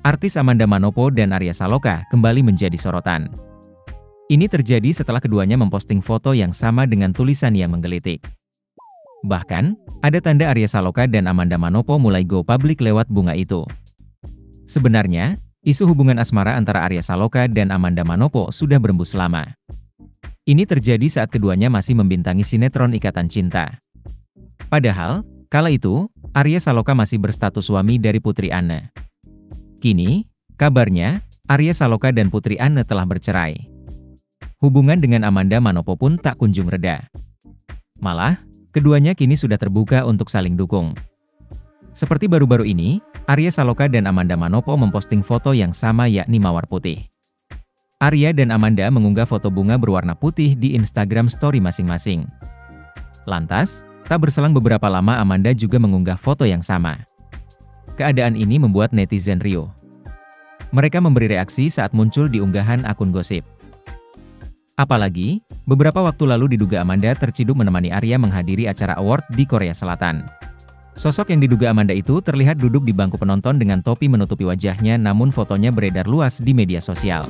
artis Amanda Manopo dan Arya Saloka kembali menjadi sorotan. Ini terjadi setelah keduanya memposting foto yang sama dengan tulisan yang menggelitik. Bahkan, ada tanda Arya Saloka dan Amanda Manopo mulai go public lewat bunga itu. Sebenarnya, isu hubungan asmara antara Arya Saloka dan Amanda Manopo sudah berembus lama. Ini terjadi saat keduanya masih membintangi sinetron Ikatan Cinta. Padahal, kala itu, Arya Saloka masih berstatus suami dari Putri Anne. Kini, kabarnya, Arya Saloka dan Putri Anne telah bercerai. Hubungan dengan Amanda Manopo pun tak kunjung reda. Malah, keduanya kini sudah terbuka untuk saling dukung. Seperti baru-baru ini, Arya Saloka dan Amanda Manopo memposting foto yang sama yakni mawar putih. Arya dan Amanda mengunggah foto bunga berwarna putih di Instagram story masing-masing. Lantas, Tak berselang beberapa lama Amanda juga mengunggah foto yang sama. Keadaan ini membuat netizen Rio. Mereka memberi reaksi saat muncul di unggahan akun gosip. Apalagi, beberapa waktu lalu diduga Amanda terciduk menemani Arya menghadiri acara award di Korea Selatan. Sosok yang diduga Amanda itu terlihat duduk di bangku penonton dengan topi menutupi wajahnya namun fotonya beredar luas di media sosial.